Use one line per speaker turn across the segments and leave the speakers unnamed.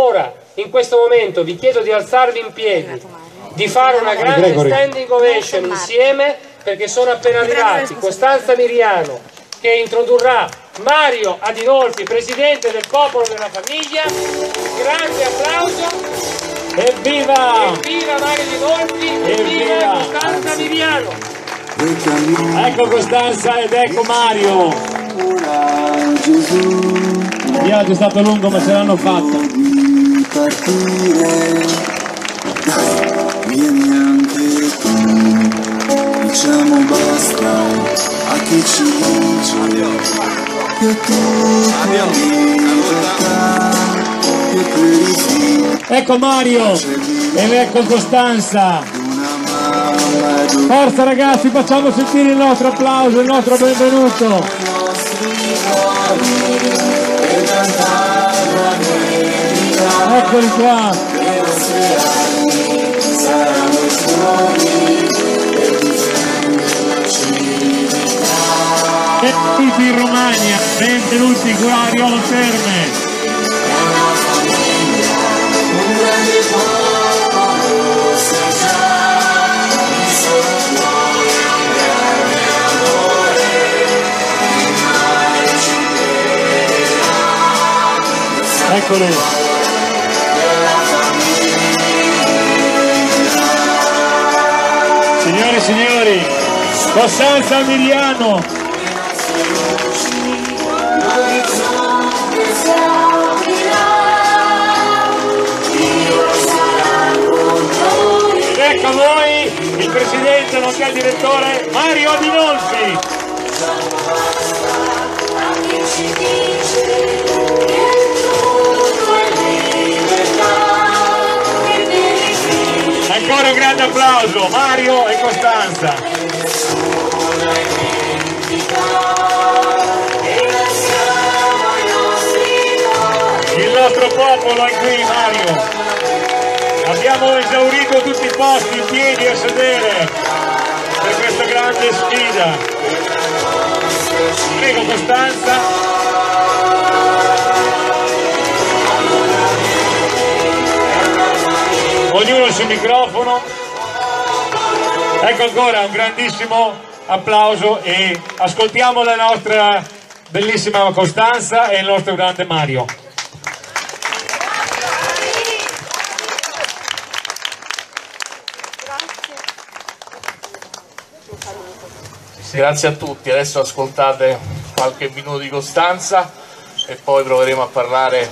ora, in questo momento, vi chiedo di alzarvi in piedi, di fare una grande standing ovation insieme perché sono appena arrivati Costanza Miriano che introdurrà Mario Adinolfi, presidente del popolo della famiglia. Grande applauso.
Evviva!
Evviva Mario Adinolfi, evviva, evviva Costanza Miriano.
Ecco Costanza ed ecco Mario. Il viaggio è stato lungo ma ce l'hanno fatta.
Vieni anche tu, diciamo basta a chi ci dice che tu libertà,
Ecco Mario ed ecco Costanza. Forza ragazzi, facciamo sentire il nostro applauso, il nostro benvenuto. Eccoli qua. Benvenuti in Romagna, benvenuti qua a Riolo Terme. Eccoli. Costanza Emiliano, ecco a voi il presidente nonché il direttore Mario Adinolfi. Ancora un grande applauso, Mario e Costanza. Nostro popolo è qui, Mario. Abbiamo esaurito tutti i posti in piedi a sedere per questa grande sfida. Prego Costanza. Ognuno sul microfono. Ecco ancora un grandissimo applauso e ascoltiamo la nostra bellissima Costanza e il nostro grande Mario.
Grazie a tutti, adesso ascoltate qualche minuto di Costanza e poi proveremo a parlare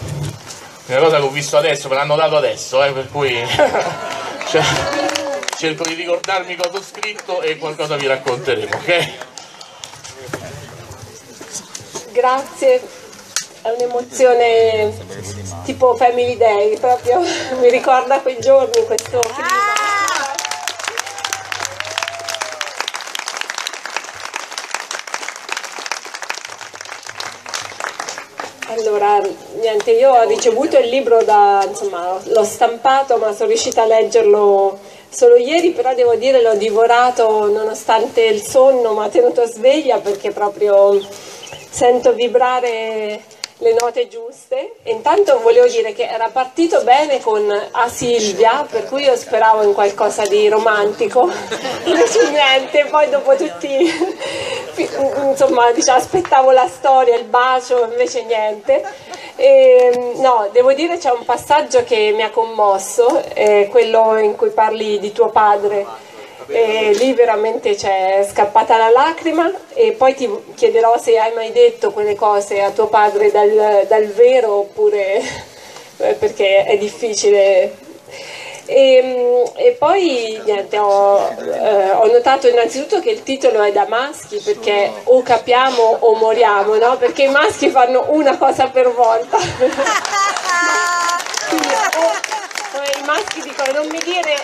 di una cosa che ho visto adesso, me l'hanno dato adesso, eh, per cui cioè, cerco di ricordarmi cosa ho scritto e qualcosa vi racconteremo, ok?
Grazie, è un'emozione tipo Family Day, proprio mi ricorda quei giorni, questo clima. Allora, niente, io ho ricevuto il libro da, insomma, l'ho stampato ma sono riuscita a leggerlo solo ieri, però devo dire l'ho divorato nonostante il sonno, ma tenuto sveglia perché proprio sento vibrare le note giuste. Intanto volevo dire che era partito bene con A Silvia, per cui io speravo in qualcosa di romantico, invece niente, poi dopo tutti, insomma, diciamo, aspettavo la storia, il bacio, invece niente. E, no, devo dire c'è un passaggio che mi ha commosso, eh, quello in cui parli di tuo padre e lì veramente c'è scappata la lacrima e poi ti chiederò se hai mai detto quelle cose a tuo padre dal, dal vero oppure eh, perché è difficile. E, e poi niente, ho, eh, ho notato innanzitutto che il titolo è da maschi perché o capiamo o moriamo, no? Perché i maschi fanno una cosa per volta. Quindi, o- o i maschi dicono non mi dire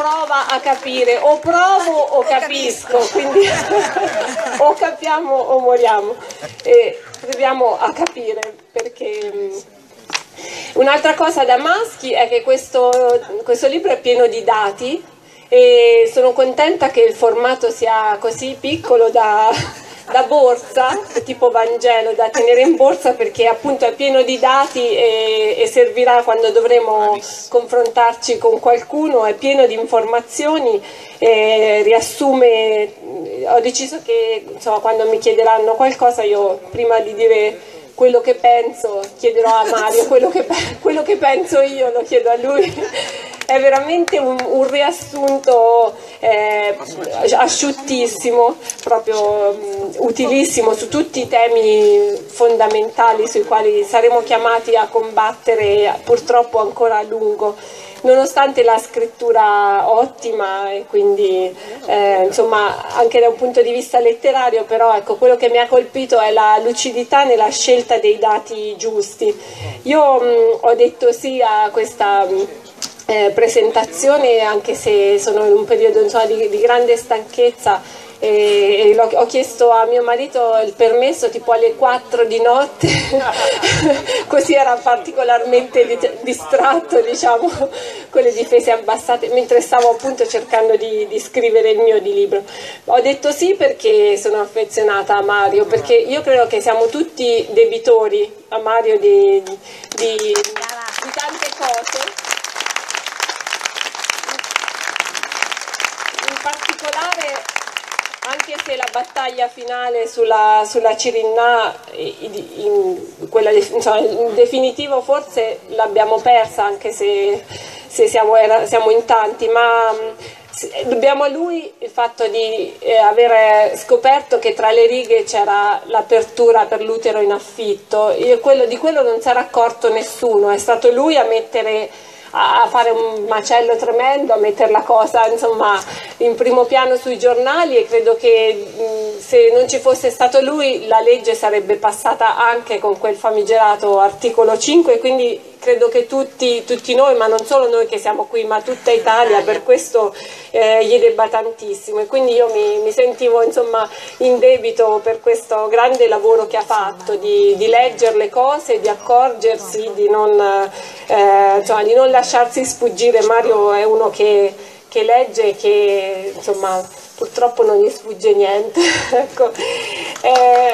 prova a capire, o provo o capisco, quindi o capiamo o moriamo. E proviamo a capire perché... mm, Un'altra cosa da maschi è che questo, questo libro è pieno di dati e sono contenta che il formato sia così piccolo da, da borsa, tipo Vangelo, da tenere in borsa perché appunto è pieno di dati e, e servirà quando dovremo confrontarci con qualcuno, è pieno di informazioni, e riassume, ho deciso che insomma, quando mi chiederanno qualcosa io prima di dire quello che penso chiederò a Mario, quello che, quello che penso io lo chiedo a lui. È veramente un, un riassunto eh, asciuttissimo, proprio um, utilissimo su tutti i temi fondamentali sui quali saremo chiamati a combattere purtroppo ancora a lungo nonostante la scrittura ottima e quindi eh, insomma anche da un punto di vista letterario però ecco quello che mi ha colpito è la lucidità nella scelta dei dati giusti. Io mh, ho detto sì a questa mh, eh, presentazione anche se sono in un periodo insomma, di, di, grande stanchezza e, e ho chiesto a mio marito il permesso tipo alle 4 di notte. Così era particolarmente distratto diciamo con le difese abbassate mentre stavo appunto cercando di, di scrivere il mio di libro. Ho detto sì perché sono affezionata a Mario perché io credo che siamo tutti debitori a Mario di, di, di tante cose anche se la battaglia finale sulla, sulla Cirinna, in, quella, insomma, in definitivo forse l'abbiamo persa anche se, se siamo, era, siamo, in tanti, ma dobbiamo a lui il fatto di eh, aver scoperto che tra le righe c'era l'apertura per l'utero in affitto, quello, di quello non si era accorto nessuno, è stato lui a mettere a fare un macello tremendo, a mettere la cosa insomma, in primo piano sui giornali e credo che se non ci fosse stato lui la legge sarebbe passata anche con quel famigerato articolo 5 quindi credo che tutti, tutti, noi, ma non solo noi che siamo qui, ma tutta Italia per questo eh, gli debba tantissimo e quindi io mi, mi, sentivo insomma in debito per questo grande lavoro che ha fatto di, di leggere le cose, di accorgersi, di non, eh, insomma, di non lasciarsi sfuggire. Mario è uno che, che legge e che insomma purtroppo non gli sfugge niente. ecco. eh,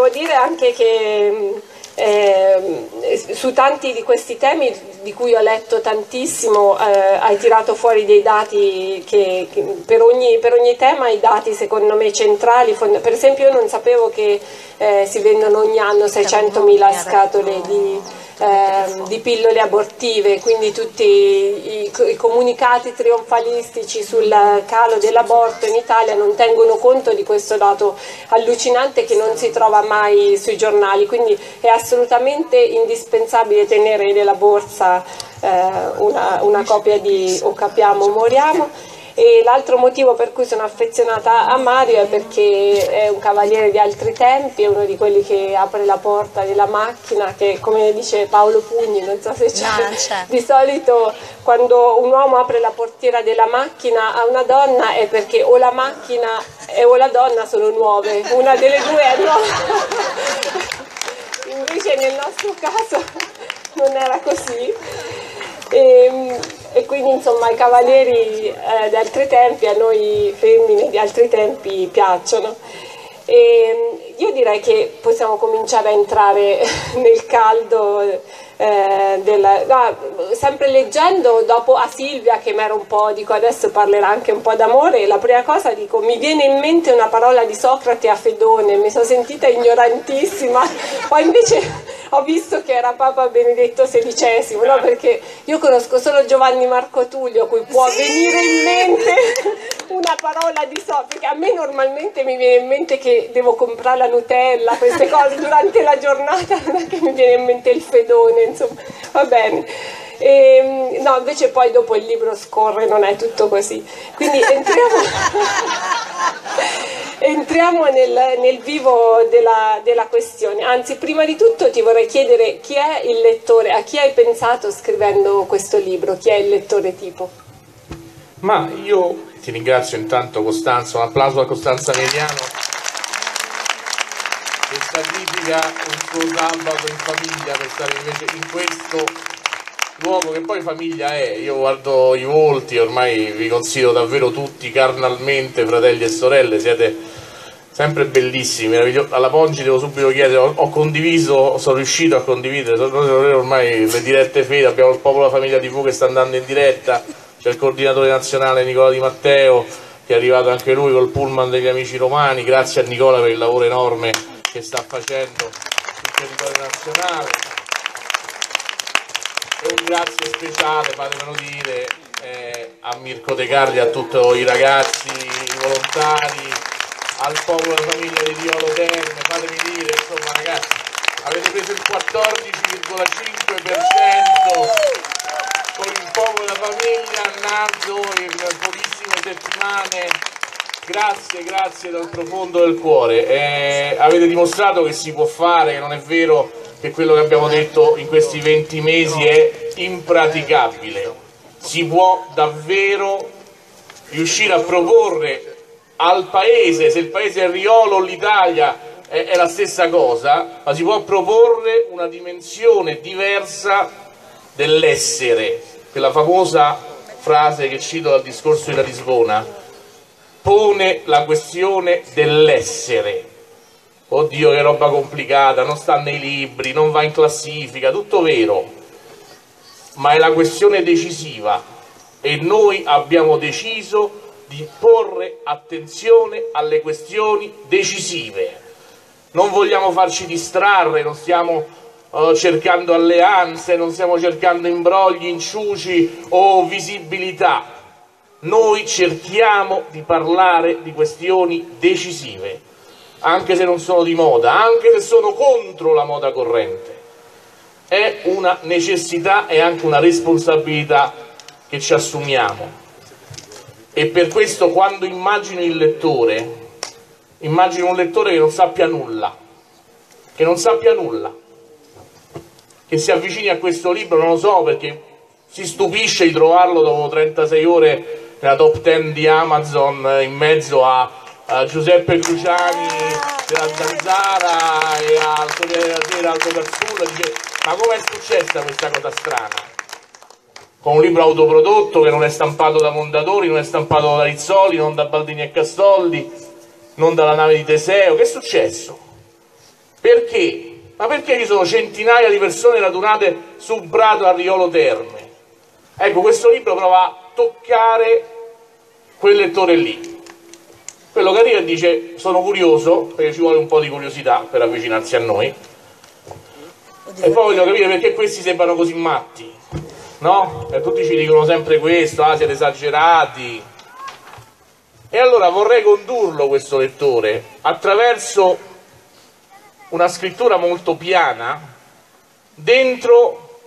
devo dire anche che eh, su tanti di questi temi di cui ho letto tantissimo eh, hai tirato fuori dei dati che, che per, ogni, per, ogni, tema i dati secondo me centrali per esempio io non sapevo che eh, si vendono ogni anno 600.000 scatole di eh, di pillole abortive, quindi tutti i, i, comunicati trionfalistici sul calo dell'aborto in Italia non tengono conto di questo dato allucinante che non si trova mai sui giornali, quindi è assolutamente indispensabile tenere nella borsa eh, una, una copia di O capiamo o moriamo e l'altro motivo per cui sono affezionata a Mario è perché è un cavaliere di altri tempi, è uno di quelli che apre la porta della macchina, che come dice Paolo Pugni, non so se c'è, no, di solito quando un uomo apre la portiera della macchina a una donna è perché o la macchina o la donna sono nuove, una delle due è nuova. Invece nel nostro caso non era così. E, ehm, e quindi insomma i cavalieri eh, di altri tempi a noi femmine di altri tempi piacciono. E io direi che possiamo cominciare a entrare nel caldo eh, della, no, sempre leggendo dopo a Silvia che mi era un po', dico adesso parlerà anche un po' d'amore, la prima cosa dico mi viene in mente una parola di Socrate a Fedone, mi sono sentita ignorantissima, poi invece ho visto che era Papa Benedetto XVI, no? perché io conosco solo Giovanni Marco Tullio, cui può sì! venire in mente una parola di Socrate, perché a me normalmente mi viene in mente che devo comprare la Nutella, queste cose durante la giornata, non è che mi viene in mente il Fedone, insomma, va bene. E, ehm, no, invece poi dopo il libro scorre, non è tutto così. Quindi entriamo, entriamo nel, nel, vivo della, della, questione. Anzi, prima di tutto ti vorrei chiedere chi è il lettore, a chi hai pensato scrivendo questo libro, chi è il lettore tipo?
Ma io ti ringrazio intanto Costanzo, un applauso a Costanza Meriano che sacrifica un suo sabato in famiglia per stare invece in questo luogo che poi famiglia è. Io guardo i volti, ormai vi considero davvero tutti carnalmente fratelli e sorelle, siete sempre bellissimi. Alla Pongi devo subito chiedere, ho, ho condiviso, sono riuscito a condividere, noi ormai le dirette fede, abbiamo il popolo la famiglia TV che sta andando in diretta, c'è il coordinatore nazionale Nicola Di Matteo che è arrivato anche lui col pullman degli amici romani, grazie a Nicola per il lavoro enorme che sta facendo sul territorio nazionale. Un grazie speciale, fatemelo dire, eh, a Mirko De Carli, a tutti i ragazzi, i volontari, al popolo e famiglia di Violo Terme, fatemi dire, insomma ragazzi, avete preso il 14,5% con il popolo e la famiglia Nardo in pochissime settimane. Grazie, grazie dal profondo del cuore. Eh, avete dimostrato che si può fare, che non è vero che quello che abbiamo detto in questi 20 mesi è impraticabile si può davvero riuscire a proporre al paese, se il paese è Riolo o l'Italia è, è la stessa cosa, ma si può proporre una dimensione diversa dell'essere, quella famosa frase che cito dal discorso di Lisbona, pone la questione dell'essere. Oddio che roba complicata, non sta nei libri, non va in classifica, tutto vero, ma è la questione decisiva e noi abbiamo deciso di porre attenzione alle questioni decisive. Non vogliamo farci distrarre, non stiamo uh, cercando alleanze, non stiamo cercando imbrogli, inciuci o visibilità. Noi cerchiamo di parlare di questioni decisive, anche se non sono di moda, anche se sono contro la moda corrente. È una necessità e anche una responsabilità che ci assumiamo. E per questo quando immagino il lettore, immagino un lettore che non sappia nulla, che non sappia nulla, che si avvicini a questo libro, non lo so perché si stupisce di trovarlo dopo 36 ore nella top 10 di Amazon in mezzo a, a Giuseppe Cruciani della Zanzara e al Corriere della Sera, Alto Carzullo, dice ma come è successa questa cosa strana? Con un libro autoprodotto che non è stampato da Mondadori, non è stampato da Rizzoli, non da Baldini e Castoldi, non dalla nave di Teseo, che è successo? Perché? Ma perché ci sono centinaia di persone radunate su Prato a Riolo Terme? Ecco, questo libro prova a toccare quel lettore lì. Quello che arriva e dice sono curioso, perché ci vuole un po' di curiosità per avvicinarsi a noi, e poi voglio capire perché questi sembrano così matti, no? E tutti ci dicono sempre questo, ah siete esagerati. E allora vorrei condurlo questo lettore attraverso una scrittura molto piana dentro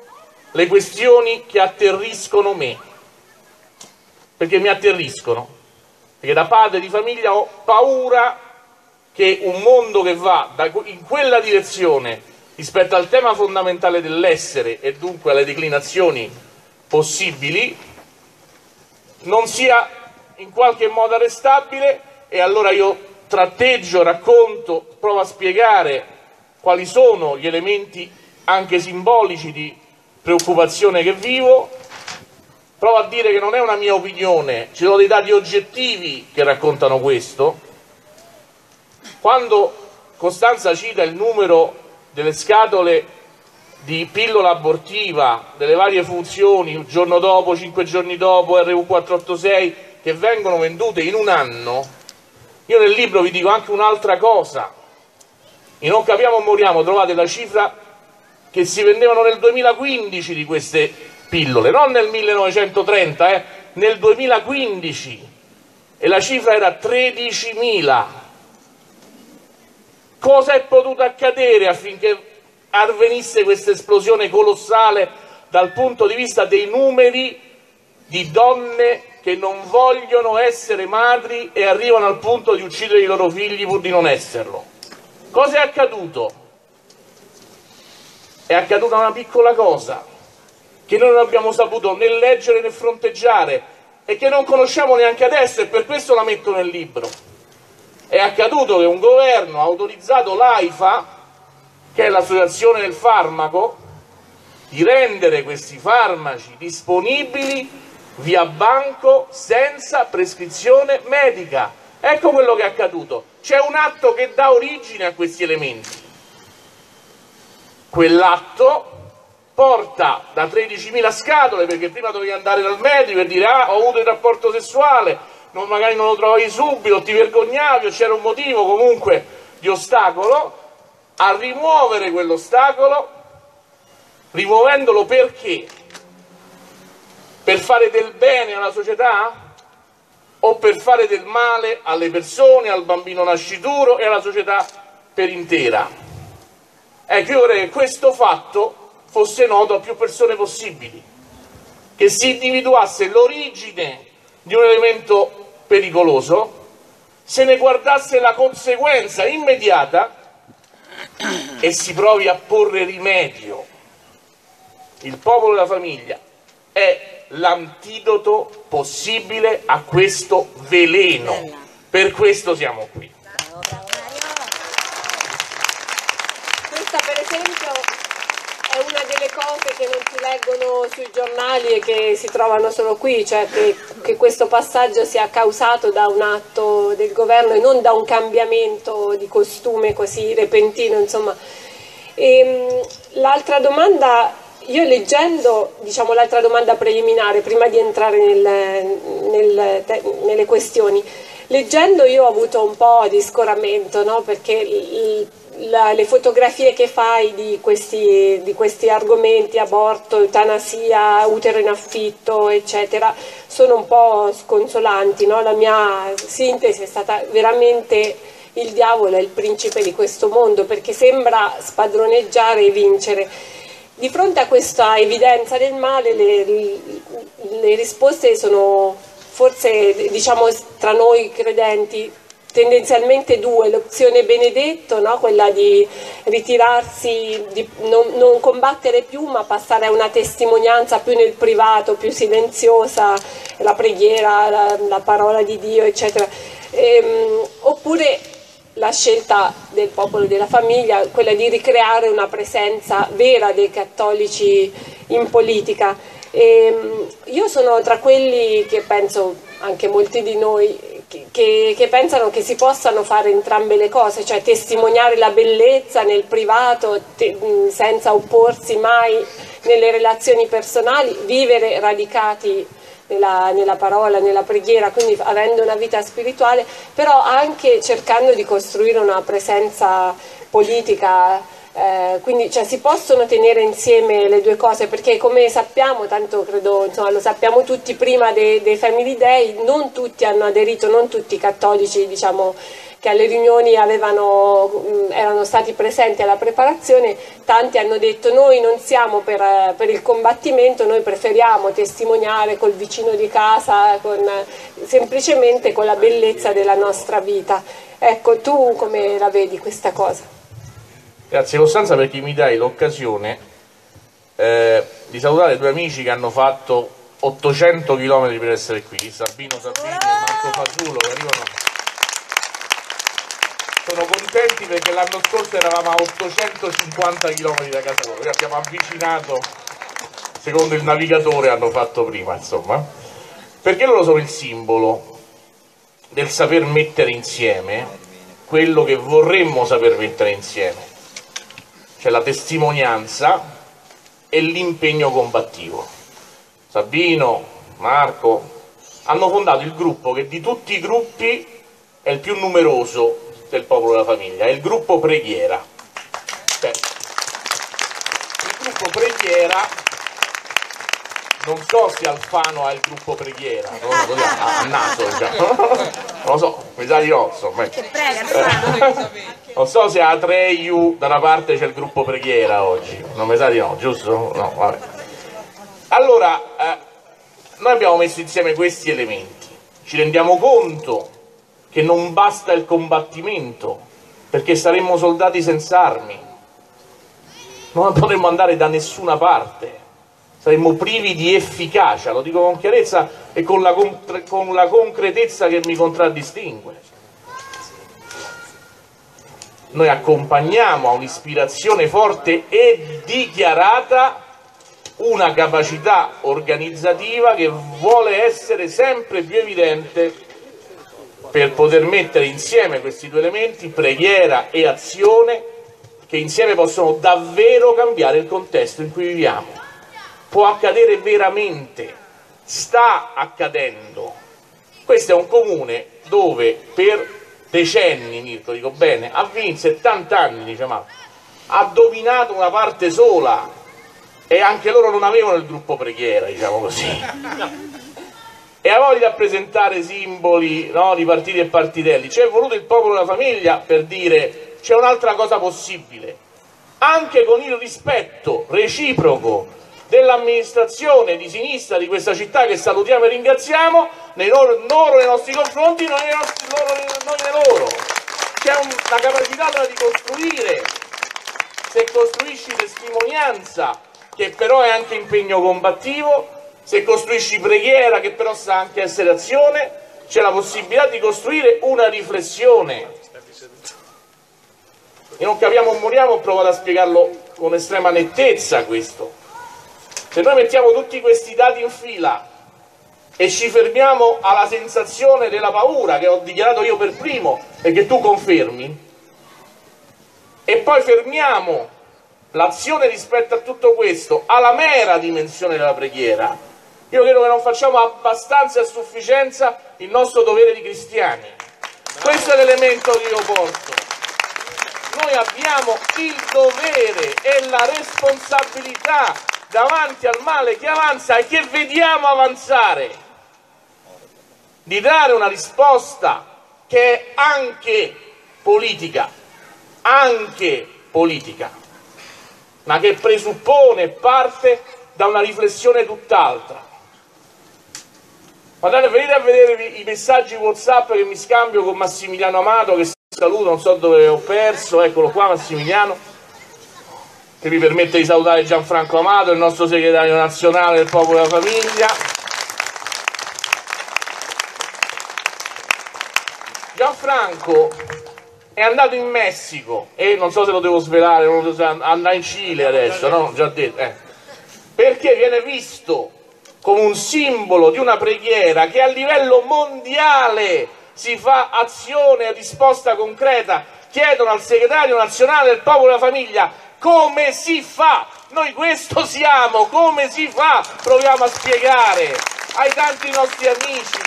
le questioni che atterriscono me, perché mi atterriscono, perché da padre di famiglia ho paura che un mondo che va in quella direzione rispetto al tema fondamentale dell'essere e dunque alle declinazioni possibili non sia in qualche modo arrestabile. E allora io tratteggio, racconto, provo a spiegare quali sono gli elementi anche simbolici di preoccupazione che vivo, provo a dire che non è una mia opinione, ci sono dei dati oggettivi che raccontano questo. Quando Costanza cita il numero delle scatole di pillola abortiva, delle varie funzioni, un giorno dopo, cinque giorni dopo, RU486, che vengono vendute in un anno, io nel libro vi dico anche un'altra cosa, in Non capiamo moriamo trovate la cifra che si vendevano nel 2015 di queste pillole, non nel 1930, eh, nel 2015 e la cifra era 13.000. Cosa è potuto accadere affinché avvenisse questa esplosione colossale dal punto di vista dei numeri di donne che non vogliono essere madri e arrivano al punto di uccidere i loro figli pur di non esserlo? Cosa è accaduto? È accaduta una piccola cosa che noi non abbiamo saputo né leggere né fronteggiare e che non conosciamo neanche adesso e per questo la metto nel libro. È accaduto che un governo ha autorizzato l'AIFA, che è l'associazione del farmaco, di rendere questi farmaci disponibili via banco senza prescrizione medica. Ecco quello che è accaduto. C'è un atto che dà origine a questi elementi. Quell'atto porta da 13.000 scatole, perché prima dovevi andare dal medico e dire ah, ho avuto il rapporto sessuale, non, magari non lo trovavi subito, ti vergognavi o c'era un motivo comunque di ostacolo, a rimuovere quell'ostacolo, rimuovendolo perché? Per fare del bene alla società? O per fare del male alle persone, al bambino nascituro e alla società per intera? Ecco, io vorrei che questo fatto fosse noto a più persone possibili, che si individuasse l'origine di un elemento pericoloso, se ne guardasse la conseguenza immediata e si provi a porre rimedio. Il popolo della famiglia è l'antidoto possibile a questo veleno. Per questo siamo qui.
Questa per esempio è una delle cose che non si leggono sui giornali e che si trovano solo qui, cioè che, che questo passaggio sia causato da un atto del governo e non da un cambiamento di costume così repentino. Insomma. Ehm, l'altra domanda io leggendo, diciamo l'altra domanda preliminare, prima di entrare nel, nel, nelle questioni, leggendo io ho avuto un po' di scoramento, no? perché il, la, le fotografie che fai di questi, di questi, argomenti, aborto, eutanasia, utero in affitto, eccetera, sono un po' sconsolanti. No? La mia sintesi è stata veramente il diavolo è il principe di questo mondo perché sembra spadroneggiare e vincere. Di fronte a questa evidenza del male le, le risposte sono forse diciamo tra noi credenti tendenzialmente due, l'opzione benedetto, no? quella di ritirarsi, di non, non, combattere più ma passare a una testimonianza più nel privato, più silenziosa, la preghiera, la, la parola di Dio, eccetera. Ehm, oppure la scelta del popolo della famiglia, quella di ricreare una presenza vera dei cattolici in politica. Ehm, io sono tra quelli che penso, anche molti di noi, che, che, pensano che si possano fare entrambe le cose, cioè testimoniare la bellezza nel privato te, senza opporsi mai nelle relazioni personali, vivere radicati nella, nella, parola, nella preghiera, quindi avendo una vita spirituale, però anche cercando di costruire una presenza politica eh, quindi cioè, si possono tenere insieme le due cose perché come sappiamo, tanto credo insomma, lo sappiamo tutti prima dei, dei Family Day, non tutti hanno aderito, non tutti i cattolici diciamo, che alle riunioni avevano, erano stati presenti alla preparazione, tanti hanno detto noi non siamo per, per, il combattimento, noi preferiamo testimoniare col vicino di casa, con, semplicemente con la bellezza della nostra vita. Ecco, tu come la vedi questa cosa?
Grazie Costanza perché mi dai l'occasione eh, di salutare due amici che hanno fatto 800 km per essere qui, Sabino Sabini e Marco Fasullo che arrivano. Sono contenti perché l'anno scorso eravamo a 850 km da casa loro, abbiamo avvicinato, secondo il navigatore hanno fatto prima, insomma, perché loro sono il simbolo del saper mettere insieme quello che vorremmo saper mettere insieme c'è la testimonianza e l'impegno combattivo. Sabino, Marco hanno fondato il gruppo che di tutti i gruppi è il più numeroso del popolo della famiglia, è il gruppo preghiera. Cioè, il gruppo preghiera non so se Alfano ha il gruppo preghiera, no? Così, a, a naso, cioè. non lo so, mi sa di no, insomma. Non so se a Treyu da una parte c'è il gruppo preghiera oggi, non mi sa di no, giusto? No, vabbè. Allora, eh, noi abbiamo messo insieme questi elementi, ci rendiamo conto che non basta il combattimento, perché saremmo soldati senza armi, non potremmo andare da nessuna parte saremmo privi di efficacia, lo dico con chiarezza e con la, con la concretezza che mi contraddistingue. Noi accompagniamo a un'ispirazione forte e dichiarata una capacità organizzativa che vuole essere sempre più evidente per poter mettere insieme questi due elementi, preghiera e azione, che insieme possono davvero cambiare il contesto in cui viviamo. Può accadere veramente, sta accadendo. Questo è un comune dove per decenni, Mirko, dico bene, ha vinto 70 anni, diciamo, ha dominato una parte sola e anche loro non avevano il gruppo preghiera, diciamo così e ha voglia di presentare simboli no, di partiti e partitelli. C'è voluto il popolo e la famiglia per dire c'è un'altra cosa possibile, anche con il rispetto reciproco dell'amministrazione di sinistra di questa città che salutiamo e ringraziamo, nei loro, loro nei nostri confronti, noi nei, nostri, loro, noi nei loro. C'è una capacità di costruire, se costruisci testimonianza, che però è anche impegno combattivo, se costruisci preghiera che però sa anche essere azione, c'è la possibilità di costruire una riflessione. E non capiamo o moriamo, ho provato a spiegarlo con estrema nettezza questo. Se noi mettiamo tutti questi dati in fila e ci fermiamo alla sensazione della paura che ho dichiarato io per primo e che tu confermi, e poi fermiamo l'azione rispetto a tutto questo alla mera dimensione della preghiera, io credo che non facciamo abbastanza e a sufficienza il nostro dovere di cristiani. Questo è l'elemento che io porto. Noi abbiamo il dovere e la responsabilità davanti al male che avanza e che vediamo avanzare di dare una risposta che è anche politica, anche politica, ma che presuppone e parte da una riflessione tutt'altra. Guardate, venite a vedere i messaggi Whatsapp che mi scambio con Massimiliano Amato, che saluto, non so dove ho perso, eccolo qua Massimiliano, che mi permette di salutare Gianfranco Amato, il nostro segretario nazionale del Popolo della Famiglia. Gianfranco è andato in Messico e non so se lo devo svelare, non so, andrà in Cile adesso, no? Già detto, eh. Perché viene visto come un simbolo di una preghiera che a livello mondiale si fa azione e risposta concreta, chiedono al segretario nazionale del popolo e della famiglia come si fa? Noi questo siamo, come si fa? Proviamo a spiegare ai tanti nostri amici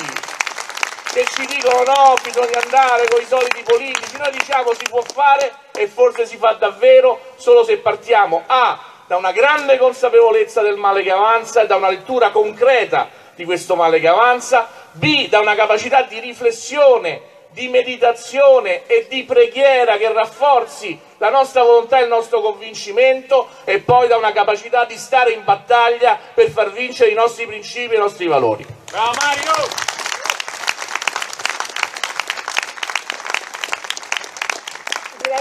che ci dicono no, bisogna andare con i soliti politici, noi diciamo si può fare e forse si fa davvero solo se partiamo A da una grande consapevolezza del male che avanza e da una lettura concreta di questo male che avanza, B da una capacità di riflessione, di meditazione e di preghiera che rafforzi la nostra volontà e il nostro convincimento e poi da una capacità di stare in battaglia per far vincere i nostri principi e i nostri valori. Bravo Mario!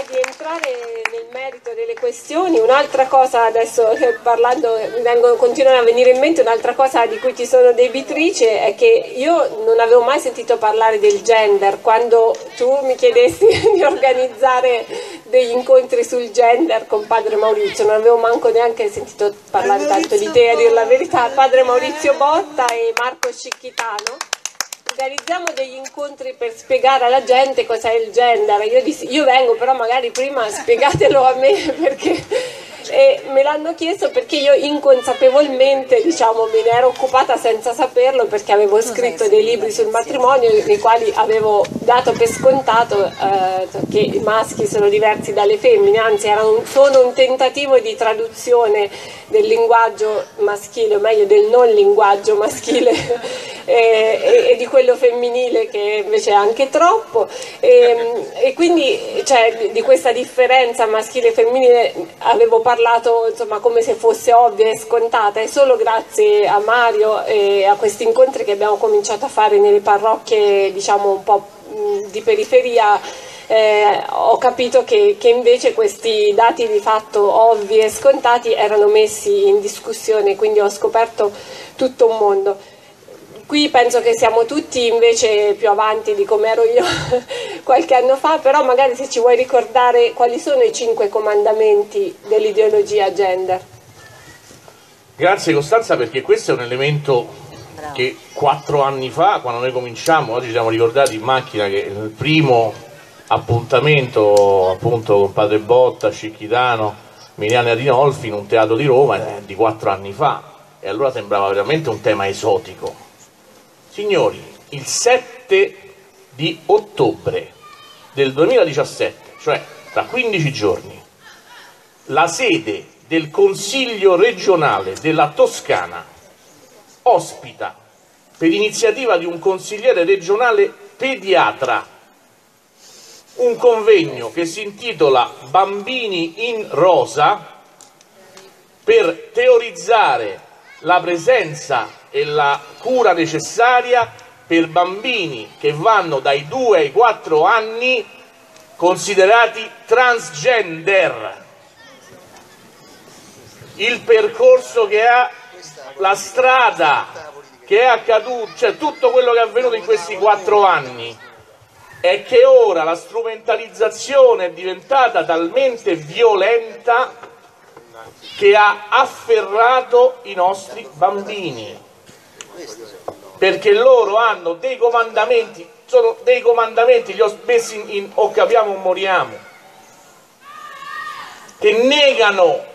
Di entrare nel merito delle questioni, un'altra cosa adesso eh, parlando, mi vengono, continuano a venire in mente, un'altra cosa di cui ti sono debitrice è che io non avevo mai sentito parlare del gender, quando tu mi chiedesti di organizzare degli incontri sul gender con padre Maurizio, non avevo manco neanche sentito parlare tanto di te, a dire la verità, padre Maurizio Botta e Marco Scicchitano organizziamo degli incontri per spiegare alla gente cos'è il gender. Io, dissi, io vengo, però magari prima spiegatelo a me perché e me l'hanno chiesto perché io inconsapevolmente diciamo, me ne ero occupata senza saperlo perché avevo scritto dei libri sul matrimonio nei quali avevo dato per scontato eh, che i maschi sono diversi dalle femmine, anzi un, sono un tentativo di traduzione del linguaggio maschile, o meglio del non linguaggio maschile e, e, di quello femminile che invece è anche troppo e, e quindi cioè, di questa differenza maschile e femminile avevo parlato insomma, come se fosse ovvia e scontata e solo grazie a Mario e a questi incontri che abbiamo cominciato a fare nelle parrocchie diciamo un po' di periferia eh, ho capito che, che, invece questi dati di fatto ovvi e scontati erano messi in discussione, quindi ho scoperto tutto un mondo. Qui penso che siamo tutti invece più avanti di come ero io qualche anno fa, però magari se ci vuoi ricordare quali sono i cinque comandamenti dell'ideologia gender.
Grazie Costanza perché questo è un elemento che quattro anni fa, quando noi cominciamo, oggi ci siamo ricordati in macchina che il primo appuntamento appunto con Padre Botta, Scicchitano, Miriana Adinolfi in un teatro di Roma è di quattro anni fa e allora sembrava veramente un tema esotico. Signori, il 7 di ottobre del 2017, cioè tra 15 giorni, la sede del Consiglio regionale della Toscana ospita, per iniziativa di un consigliere regionale pediatra, un convegno che si intitola Bambini in rosa per teorizzare la presenza e la cura necessaria per bambini che vanno dai 2 ai 4 anni considerati transgender. Il percorso che ha la strada che è accaduto, cioè tutto quello che è avvenuto in questi quattro anni è che ora la strumentalizzazione è diventata talmente violenta che ha afferrato i nostri bambini perché loro hanno dei comandamenti sono dei comandamenti li ho messi in o capiamo o moriamo che negano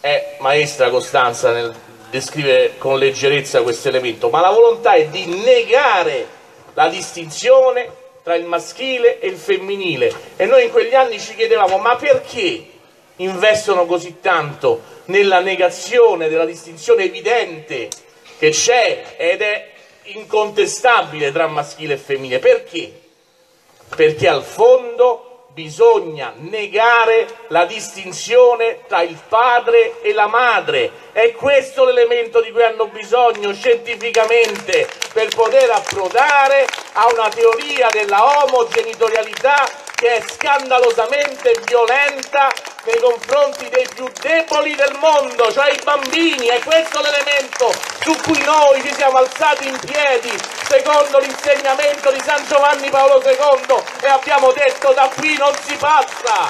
è maestra Costanza nel descrivere con leggerezza questo elemento, ma la volontà è di negare la distinzione tra il maschile e il femminile. E noi in quegli anni ci chiedevamo ma perché investono così tanto nella negazione della distinzione evidente che c'è ed è incontestabile tra maschile e femminile? Perché? Perché al fondo bisogna negare la distinzione tra il padre e la madre. È questo l'elemento di cui hanno bisogno scientificamente per poter approdare a una teoria della omogenitorialità che è scandalosamente violenta nei confronti dei più deboli del mondo, cioè i bambini. È questo l'elemento su cui noi ci siamo alzati in piedi secondo l'insegnamento di San Giovanni Paolo II e abbiamo detto da qui non si passa.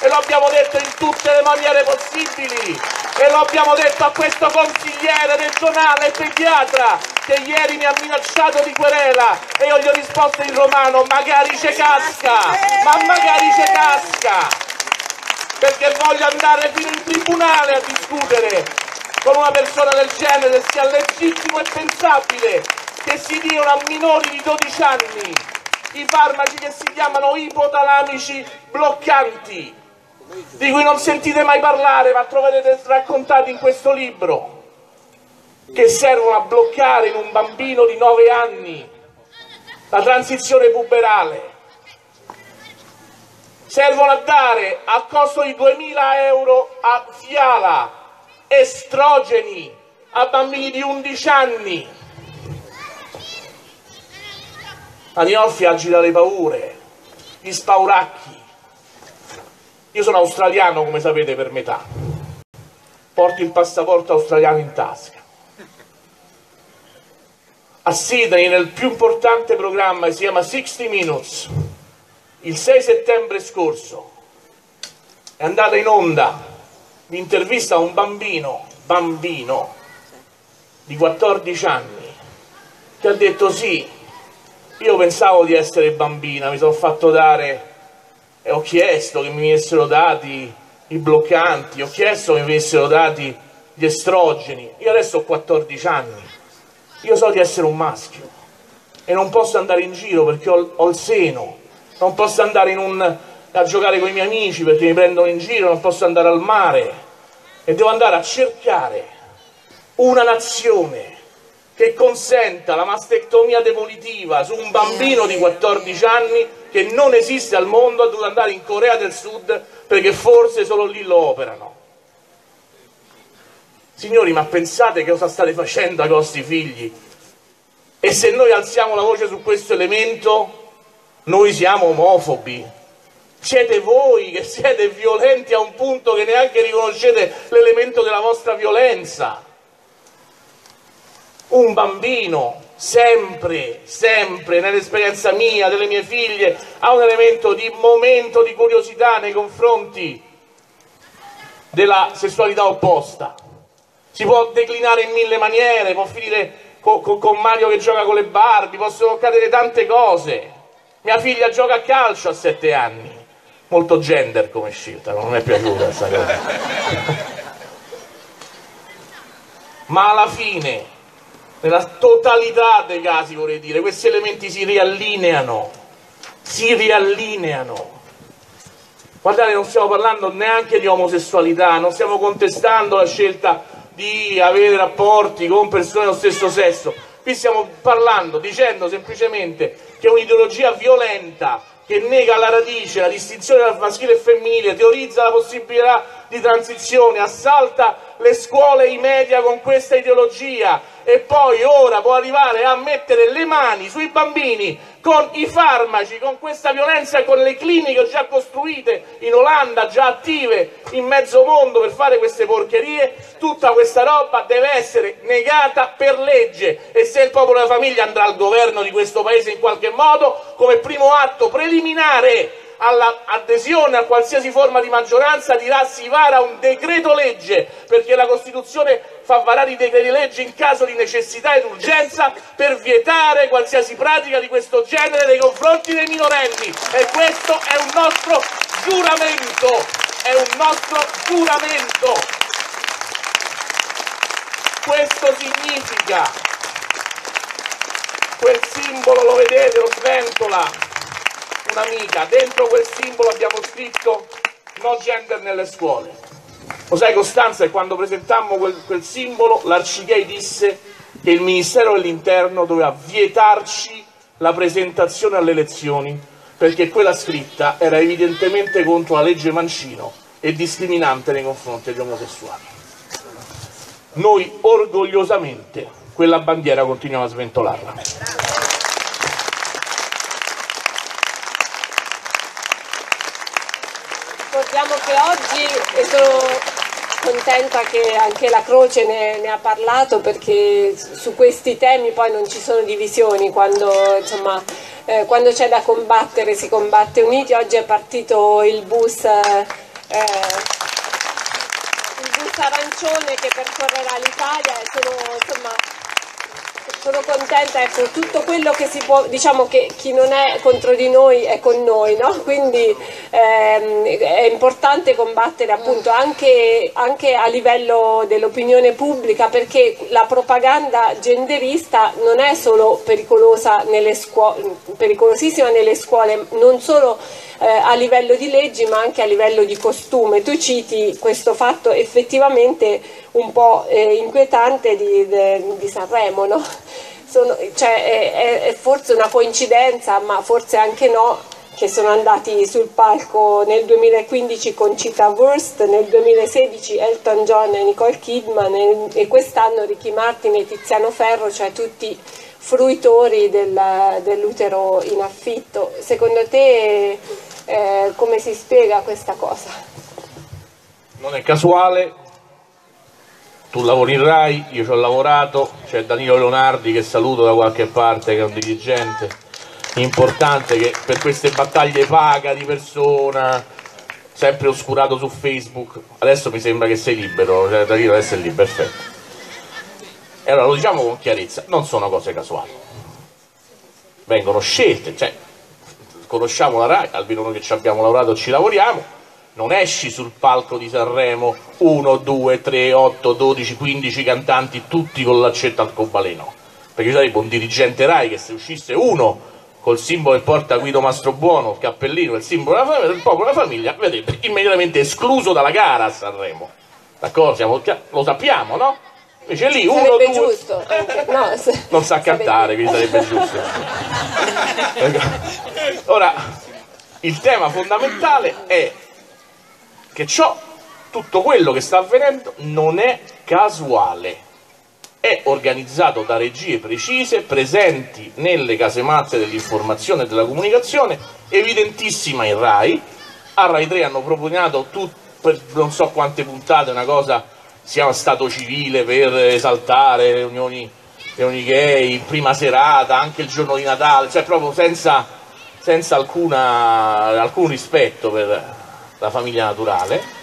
E lo abbiamo detto in tutte le maniere possibili e lo abbiamo detto a questo consigliere regionale pediatra che ieri mi ha minacciato di querela. E io gli ho risposto in romano magari c'è casca, ma magari c'è casca. Perché voglio andare fino in tribunale a discutere con una persona del genere sia legittimo e pensabile che si diano a minori di 12 anni. I farmaci che si chiamano ipotalamici bloccanti di cui non sentite mai parlare, ma troverete raccontati in questo libro, che servono a bloccare in un bambino di 9 anni la transizione puberale. Servono a dare a costo di 2000 euro a fiala estrogeni a bambini di 11 anni. Adinolfi agita le paure, gli spauracchi, io sono australiano, come sapete, per metà. Porto il passaporto australiano in tasca. A Sydney, nel più importante programma si chiama 60 Minutes, il 6 settembre scorso, è andata in onda l'intervista a un bambino, bambino, di 14 anni, che ha detto sì, io pensavo di essere bambina, mi sono fatto dare ho chiesto che mi venissero dati i bloccanti, ho chiesto che mi venissero dati gli estrogeni. Io adesso ho 14 anni, io so di essere un maschio. E non posso andare in giro perché ho, ho il seno, non posso andare un, a giocare con i miei amici perché mi prendono in giro, non posso andare al mare. E devo andare a cercare una nazione che consenta la mastectomia demolitiva su un bambino di 14 anni che non esiste al mondo, ha dovuto andare in Corea del Sud perché forse solo lì lo operano. Signori, ma pensate che cosa state facendo ai vostri figli? E se noi alziamo la voce su questo elemento, noi siamo omofobi. Siete voi che siete violenti a un punto che neanche riconoscete l'elemento della vostra violenza un bambino sempre, sempre nell'esperienza mia, delle mie figlie, ha un elemento di momento di curiosità nei confronti della sessualità opposta. si può declinare in mille maniere, può finire con, con, con Mario che gioca con le Barbie, possono accadere tante cose. Mia figlia gioca a calcio a sette anni, molto gender come scelta, non è piaciuta questa cosa. Ma alla fine, nella totalità dei casi vorrei dire, questi elementi si riallineano, si riallineano. Guardate, non stiamo parlando neanche di omosessualità, non stiamo contestando la scelta di avere rapporti con persone dello stesso sesso. Qui stiamo parlando, dicendo semplicemente che un'ideologia violenta che nega alla radice la distinzione tra maschile e femminile, teorizza la possibilità di transizione, assalta le scuole e i media con questa ideologia e poi ora può arrivare a mettere le mani sui bambini con i farmaci, con questa violenza con le cliniche già costruite in Olanda, già attive in mezzo mondo per fare queste porcherie, tutta questa roba deve essere negata per legge. E se il popolo della famiglia andrà al governo di questo paese in qualche modo, come primo atto preliminare all'adesione a qualsiasi forma di maggioranza dirà si vara un decreto legge perché la Costituzione fa varare i decreti legge in caso di necessità ed urgenza per vietare qualsiasi pratica di questo genere nei confronti dei minorenni e questo è un nostro giuramento, è un nostro giuramento. Questo significa quel simbolo, lo vedete, lo sventola, un'amica, dentro quel simbolo abbiamo scritto no gender nelle scuole. Lo sai Costanza, quando presentammo quel, quel simbolo l'Arcichei disse che il Ministero dell'Interno doveva vietarci la presentazione alle elezioni perché quella scritta era evidentemente contro la legge Mancino e discriminante nei confronti degli omosessuali. Noi orgogliosamente quella bandiera continuiamo a sventolarla.
Ricordiamo che oggi, e sono contenta che anche la Croce ne, ne, ha parlato perché su questi temi poi non ci sono divisioni, quando, insomma, eh, quando c'è da combattere si combatte uniti, oggi è partito il bus, eh, arancione che percorrerà l'Italia e sono insomma, sono contenta, ecco, tutto quello che si può, diciamo che chi non è contro di noi è con noi, no? quindi ehm, è importante combattere appunto anche, anche a livello dell'opinione pubblica perché la propaganda genderista non è solo pericolosa nelle scuole, pericolosissima nelle scuole, non solo eh, a livello di leggi ma anche a livello di costume. Tu citi questo fatto effettivamente un po' eh, inquietante di, de, di Sanremo, no? Sono, cioè, è, è forse una coincidenza, ma forse anche no, che sono andati sul palco nel 2015 con Cita Wurst, nel 2016 Elton John e Nicole Kidman e, quest'anno Ricky Martin e Tiziano Ferro, cioè tutti fruitori del, dell'utero in affitto. Secondo te eh, come si spiega questa cosa?
Non è casuale, tu lavori in RAI, io ci ho lavorato, c'è Danilo Leonardi che saluto da qualche parte, che è un dirigente importante che per queste battaglie paga di persona, sempre oscurato su Facebook, adesso mi sembra che sei libero, cioè Danilo adesso è lì, perfetto. E allora lo diciamo con chiarezza, non sono cose casuali, vengono scelte, cioè conosciamo la RAI, almeno noi che ci abbiamo lavorato ci lavoriamo, non esci sul palco di Sanremo 1, 2, 3, 8, 12, 15 cantanti tutti con l'accetta al cobaleno, perché sarebbe un dirigente RAI che se uscisse uno col simbolo che porta Guido Mastrobuono, il cappellino, il simbolo della famiglia, del popolo della famiglia, vedete, immediatamente escluso dalla gara a Sanremo. D'accordo? Lo sappiamo, no? Invece lì uno,
sarebbe
due...
giusto. No, se...
Non sa cantare, quindi sarebbe giusto. Ora, il tema fondamentale è che ciò, tutto quello che sta avvenendo non è casuale, è organizzato da regie precise, presenti nelle casematte dell'informazione e della comunicazione, evidentissima in RAI, a RAI 3 hanno propugnato per non so quante puntate una cosa si chiama Stato civile per esaltare le unioni, le gay, prima serata, anche il giorno di Natale, cioè proprio senza, senza alcuna, alcun rispetto per la famiglia naturale.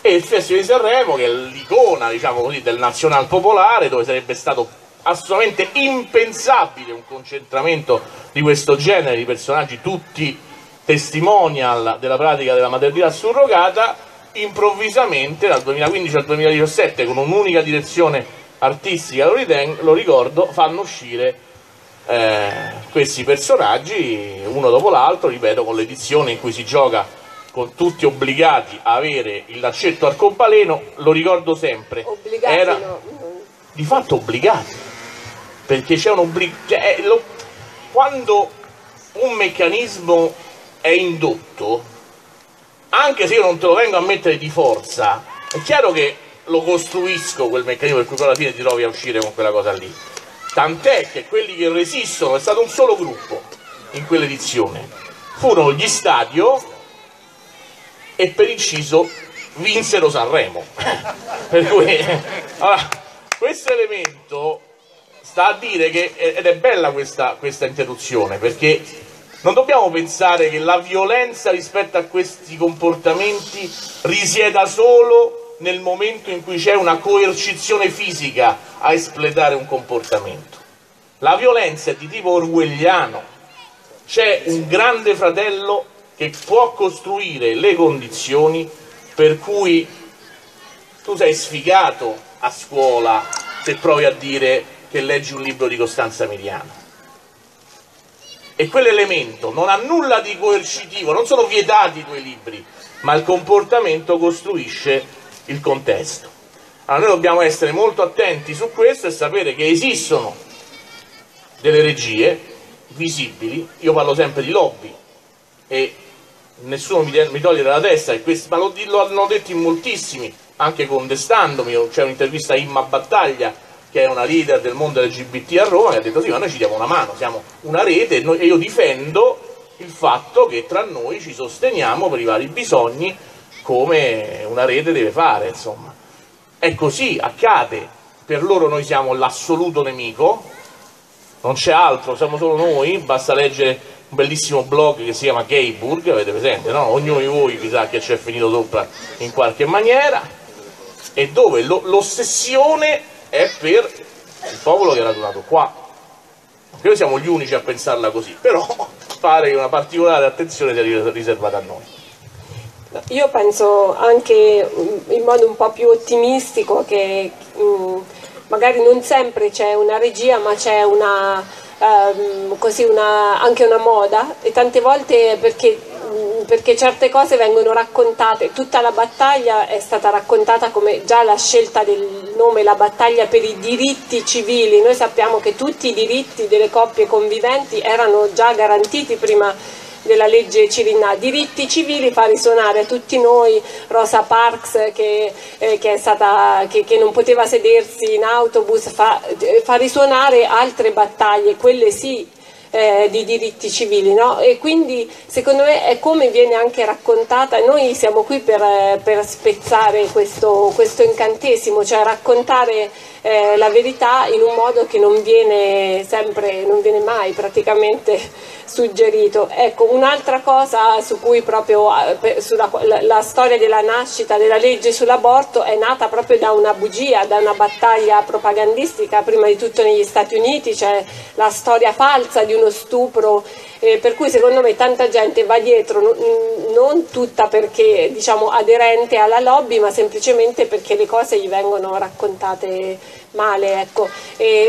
e il Festival di Sanremo che è l'icona diciamo così, del nazional popolare dove sarebbe stato assolutamente impensabile un concentramento di questo genere di personaggi tutti testimonial della pratica della maternità surrogata improvvisamente dal 2015 al 2017 con un'unica direzione artistica lo, ritengo, lo ricordo fanno uscire eh, questi personaggi uno dopo l'altro ripeto con l'edizione in cui si gioca con tutti obbligati a avere il laccetto arcobaleno lo ricordo sempre
Obbligati
era
no.
di fatto obbligati perché c'è un obbligo cioè, eh, lo- quando un meccanismo è indotto anche se io non te lo vengo a mettere di forza è chiaro che lo costruisco quel meccanismo per cui poi alla fine ti trovi a uscire con quella cosa lì tant'è che quelli che resistono è stato un solo gruppo in quell'edizione. Furono gli Stadio e per inciso vinsero Sanremo. Per cui allora, questo elemento sta a dire che ed è bella questa, questa interruzione perché non dobbiamo pensare che la violenza rispetto a questi comportamenti risieda solo nel momento in cui c'è una coercizione fisica a espletare un comportamento. La violenza è di tipo orwelliano, c'è un grande fratello che può costruire le condizioni per cui tu sei sfigato a scuola se provi a dire che leggi un libro di Costanza Miriano. E quell'elemento non ha nulla di coercitivo, non sono vietati i tuoi libri, ma il comportamento costruisce il contesto. Allora noi dobbiamo essere molto attenti su questo e sapere che esistono delle regie visibili, io parlo sempre di lobby e nessuno mi, toglie dalla testa, e ma lo, lo hanno detto in moltissimi, anche contestandomi, c'è un'intervista a Imma Battaglia che è una leader del mondo LGBT a Roma, che ha detto sì, ma noi ci diamo una mano, siamo una rete e, noi- e io difendo il fatto che tra noi ci sosteniamo per i vari bisogni come una rete deve fare, insomma. È così, accade, per loro noi siamo l'assoluto nemico, non c'è altro, siamo solo noi, basta leggere un bellissimo blog che si chiama Gayburg, avete presente, no? Ognuno di voi chissà che ci è finito sopra in qualche maniera, e dove lo- l'ossessione è per il popolo che è radurato qua. Anche noi siamo gli unici a pensarla così, però pare che una particolare attenzione sia ris- riservata a noi.
Io penso anche mm, in modo un po' più ottimistico che mm, magari non sempre c'è una regia ma c'è una- anche una moda. E tante volte perché, mm, perché certe cose vengono raccontate, tutta la battaglia è stata raccontata come già la scelta del nome, la battaglia per i diritti civili, noi sappiamo che tutti i diritti delle coppie conviventi erano già garantiti prima della legge Cirinà, diritti civili fa risuonare a tutti noi Rosa Parks che, eh, che stata, che, che non poteva sedersi in autobus, fa, eh, fa risuonare altre battaglie, quelle sì eh, di diritti civili no? e quindi secondo me è come viene anche raccontata noi siamo qui per, eh, per spezzare questo, questo incantesimo, cioè raccontare eh, la verità in un modo che non viene sempre, non viene mai praticamente suggerito. Ecco, un'altra cosa su cui proprio eh, sulla, la, la storia della nascita della legge sull'aborto è nata proprio da una bugia, da una battaglia propagandistica, prima di tutto negli Stati Uniti c'è la storia falsa di uno stupro, eh, per cui secondo me tanta gente va dietro, non, non tutta perché diciamo aderente alla lobby, ma semplicemente perché le cose gli vengono raccontate male. Ecco.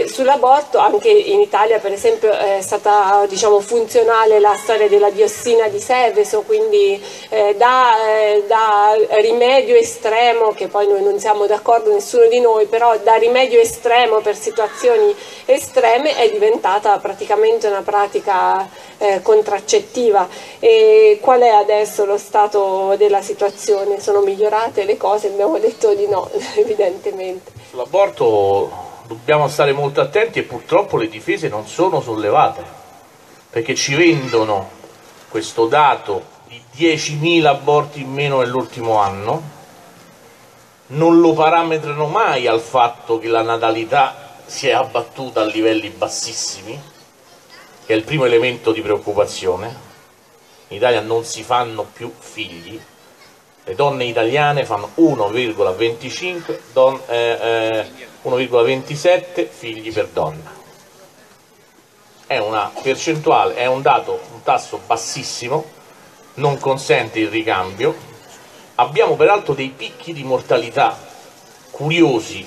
Sull'aborto anche in Italia per esempio è stata diciamo, funzionale la storia della diossina di Seveso, quindi eh, da, eh, da rimedio estremo, che poi noi non siamo d'accordo nessuno di noi, però da rimedio estremo per situazioni estreme è diventata praticamente una pratica eh, contraccettiva. E qual è adesso lo stato della situazione? Sono migliorate le cose? Abbiamo detto di no, evidentemente.
Sull'aborto dobbiamo stare molto attenti e purtroppo le difese non sono sollevate, perché ci vendono questo dato di 10.000 aborti in meno nell'ultimo anno, non lo parametrano mai al fatto che la natalità si è abbattuta a livelli bassissimi, che è il primo elemento di preoccupazione. In Italia non si fanno più figli Le donne italiane fanno 1,25, eh, eh, 1,27 figli per donna. È una percentuale, è un dato, un tasso bassissimo, non consente il ricambio. Abbiamo peraltro dei picchi di mortalità curiosi.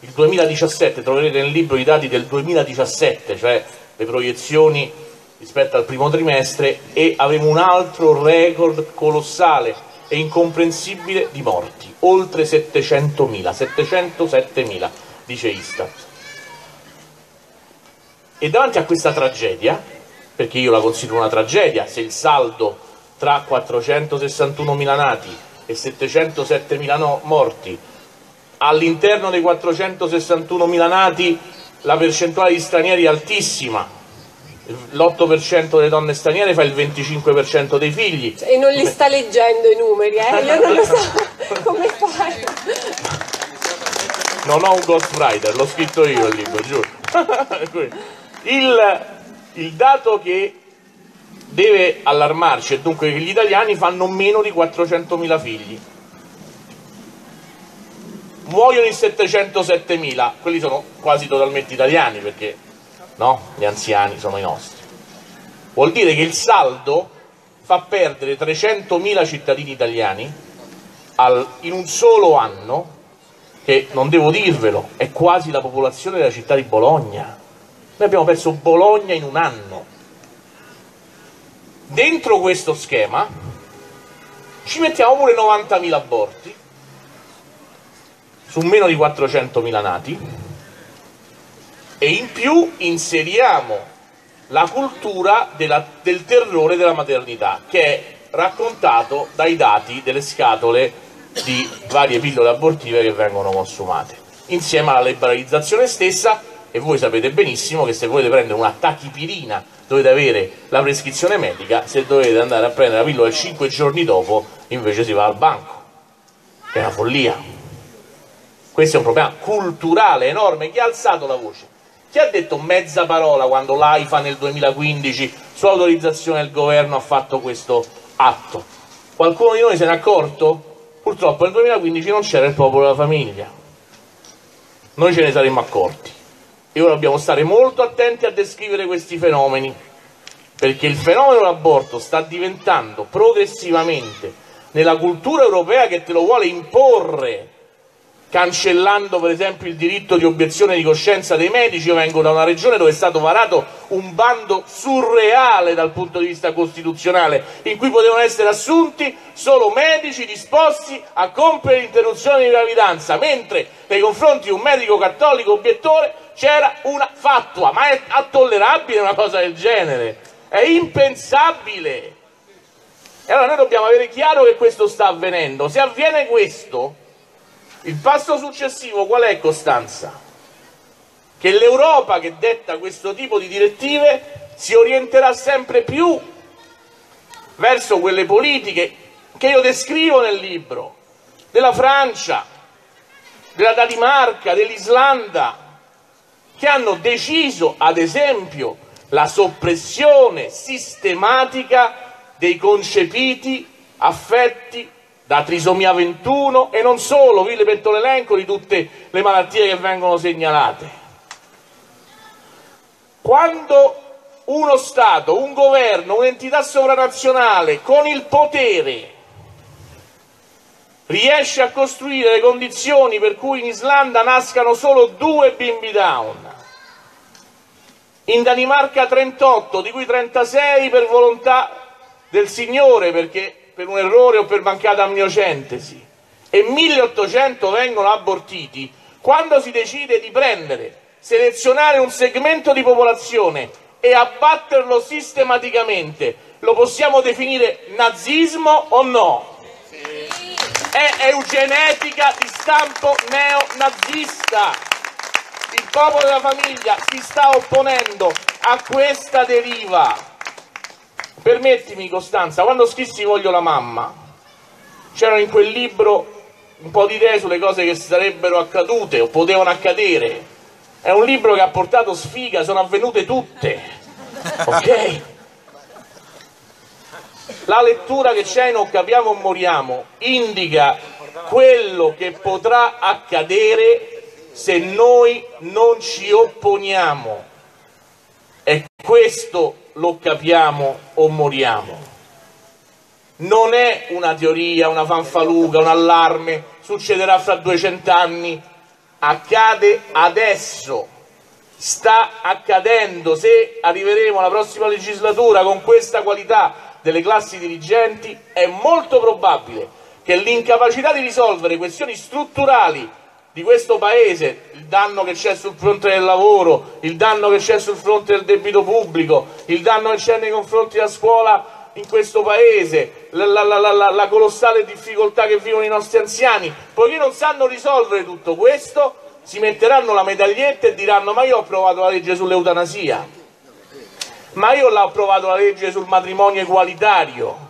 Il 2017, troverete nel libro i dati del 2017, cioè le proiezioni rispetto al primo trimestre, e avremo un altro record colossale e incomprensibile di morti, oltre 700.000, 707.000 dice Istat. E davanti a questa tragedia, perché io la considero una tragedia, se il saldo tra 461.000 nati e 707.000 no morti, all'interno dei 461.000 nati la percentuale di stranieri è altissima, l'8% delle donne straniere fa il 25% dei figli.
E non li sta leggendo i numeri, eh? Io non lo so come fai.
Non ho un ghostwriter, l'ho scritto io il libro, giuro. il, il dato che deve allarmarci è dunque che gli italiani fanno meno di 400.000 figli. Muoiono in 707.000, quelli sono quasi totalmente italiani perché no? Gli anziani sono i nostri. Vuol dire che il saldo fa perdere 300.000 cittadini italiani al, in un solo anno, che non devo dirvelo, è quasi la popolazione della città di Bologna. Noi abbiamo perso Bologna in un anno. Dentro questo schema ci mettiamo pure 90.000 aborti su meno di 400.000 nati e in più inseriamo la cultura della, del terrore della maternità che è raccontato dai dati delle scatole di varie pillole abortive che vengono consumate insieme alla liberalizzazione stessa. E voi sapete benissimo che se volete prendere una tachipirina dovete avere la prescrizione medica se dovete andare a prendere la pillola 5 giorni dopo invece si va al banco. È una follia. Questo è un problema culturale enorme chi ha alzato la voce chi ha detto mezza parola quando l'AIFA nel 2015 su autorizzazione del governo ha fatto questo atto? Qualcuno di noi se n'è accorto? Purtroppo nel 2015 non c'era il popolo della famiglia. Noi ce ne saremmo accorti. E ora dobbiamo stare molto attenti a descrivere questi fenomeni, perché il fenomeno dell'aborto sta diventando progressivamente nella cultura europea che te lo vuole imporre cancellando per esempio il diritto di obiezione di coscienza dei medici. Io vengo da una regione dove è stato varato un bando surreale dal punto di vista costituzionale, in cui potevano essere assunti solo medici disposti a compiere l'interruzione di gravidanza, mentre nei confronti di un medico cattolico obiettore c'era una fatua. Ma è tollerabile una cosa del genere? È impensabile! E allora noi dobbiamo avere chiaro che questo sta avvenendo. Se avviene questo, il passo successivo qual è Costanza? Che l'Europa che detta questo tipo di direttive si orienterà sempre più verso quelle politiche che io descrivo nel libro, della Francia, della Danimarca, dell'Islanda, che hanno deciso, ad esempio, la soppressione sistematica dei concepiti affetti da trisomia 21 e non solo, vi metto l'elenco di tutte le malattie che vengono segnalate. Quando uno Stato, un governo, un'entità sovranazionale con il potere riesce a costruire le condizioni per cui in Islanda nascano solo due bimbi down, in Danimarca 38, di cui 36 per volontà del Signore, perché per un errore o per mancata amniocentesi e 1800 vengono abortiti, quando si decide di prendere, selezionare un segmento di popolazione e abbatterlo sistematicamente, lo possiamo definire nazismo o no? È eugenetica di stampo neonazista. Il popolo della famiglia si sta opponendo a questa deriva Permettimi Costanza, quando scrissi Voglio la mamma, c'erano in quel libro un po' di idee sulle cose che sarebbero accadute o potevano accadere. È un libro che ha portato sfiga, sono avvenute tutte. Ok? La lettura che c'è in Non capiamo o moriamo indica quello che potrà accadere se noi non ci opponiamo. E questo lo capiamo o moriamo. Non è una teoria, una fanfaluca, un allarme, succederà fra 200 anni, accade adesso, sta accadendo. Se arriveremo alla prossima legislatura con questa qualità delle classi dirigenti, è molto probabile che l'incapacità di risolvere questioni strutturali di questo Paese, il danno che c'è sul fronte del lavoro, il danno che c'è sul fronte del debito pubblico, il danno che c'è nei confronti della scuola in questo Paese, la, la, la, la, colossale difficoltà che vivono i nostri anziani, poiché non sanno risolvere tutto questo, si metteranno la medaglietta e diranno ma io ho approvato la legge sull'eutanasia, ma io l'ho approvato la legge sul matrimonio egualitario,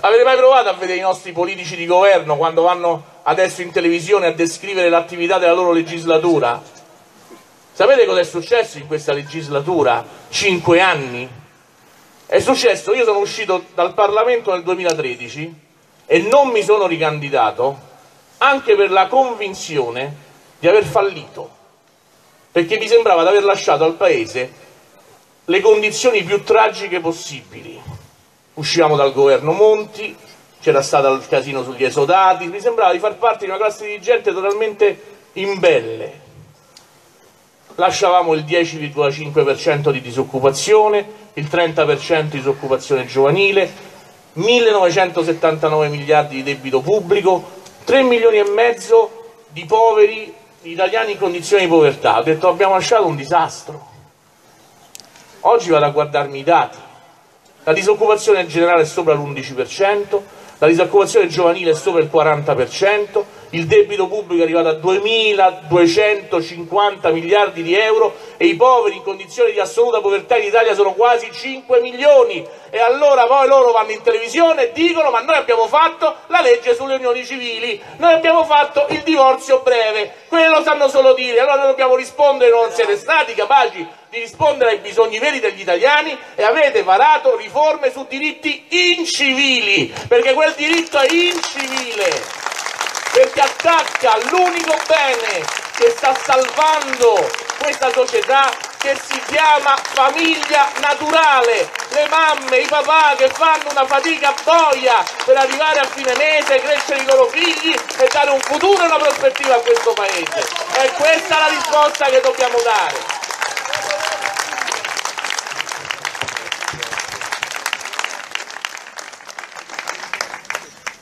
Avete mai provato a vedere i nostri politici di governo quando vanno adesso in televisione a descrivere l'attività della loro legislatura? Sapete cosa è successo in questa legislatura? Cinque anni? È successo, io sono uscito dal Parlamento nel 2013 e non mi sono ricandidato anche per la convinzione di aver fallito, perché mi sembrava di aver lasciato al Paese le condizioni più tragiche possibili uscivamo dal governo Monti, c'era stato il casino sugli esodati, mi sembrava di far parte di una classe dirigente totalmente imbelle. Lasciavamo il 10,5% di disoccupazione, il 30% di disoccupazione giovanile, 1979 miliardi di debito pubblico, 3 milioni e mezzo di poveri italiani in condizioni di povertà. Ho detto abbiamo lasciato un disastro. Oggi vado a guardarmi i dati la disoccupazione generale è sopra l'11%, la disoccupazione giovanile è sopra il 40%, il debito pubblico è arrivato a 2.250 miliardi di euro e i poveri in condizioni di assoluta povertà in Italia sono quasi 5 milioni. E allora poi loro vanno in televisione e dicono ma noi abbiamo fatto la legge sulle unioni civili, noi abbiamo fatto il divorzio breve, quello lo sanno solo dire, allora noi dobbiamo rispondere, non siete stati capaci di rispondere ai bisogni veri degli italiani e avete varato riforme su diritti incivili, perché quel diritto è incivile, perché attacca l'unico bene che sta salvando questa società che si chiama famiglia naturale, le mamme, i papà che fanno una fatica boia per arrivare a fine mese, crescere i loro figli e dare un futuro e una prospettiva a questo paese. E questa è la risposta che dobbiamo dare.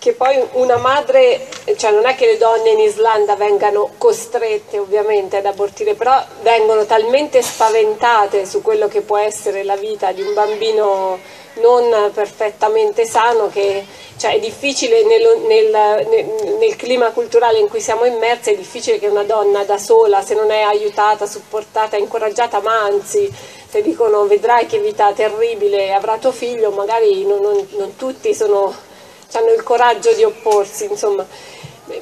Che poi una madre, cioè non è che le donne in Islanda vengano costrette ovviamente ad abortire, però vengono talmente spaventate su quello che può essere la vita di un bambino non perfettamente sano che cioè, è difficile nel, nel, nel, clima culturale in cui siamo immersi, è difficile che una donna da sola, se non è aiutata, supportata, incoraggiata, ma anzi se dicono vedrai che vita terribile avrà tuo figlio, magari non, non, non tutti sono hanno il coraggio di opporsi, insomma.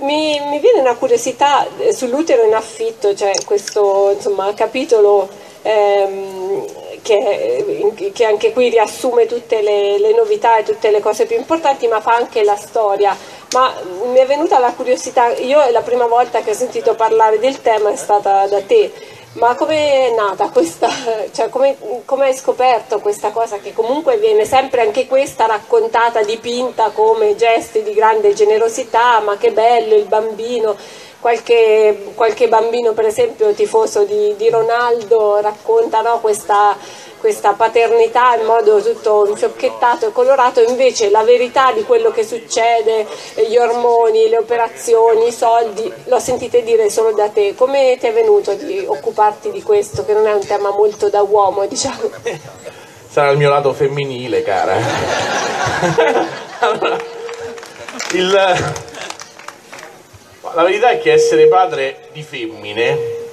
Mi, mi viene una curiosità eh, sull'utero in affitto, cioè questo insomma, capitolo ehm, che, che, anche qui riassume tutte le, le, novità e tutte le cose più importanti, ma fa anche la storia. Ma mi è venuta la curiosità, io la prima volta che ho sentito parlare del tema è stata da te ma come è nata questa, cioè come, hai scoperto questa cosa che comunque viene sempre anche questa raccontata, dipinta come gesti di grande generosità, ma che bello il bambino, qualche, qualche bambino per esempio tifoso di, di Ronaldo racconta no, questa questa paternità in modo tutto infiocchettato e colorato, invece la verità di quello che succede, gli ormoni, le operazioni, i soldi, lo sentite dire solo da te. Come ti è venuto di occuparti di questo, che non è un tema molto da uomo, diciamo?
Sarà il mio lato femminile, cara. il... La verità è che essere padre di femmine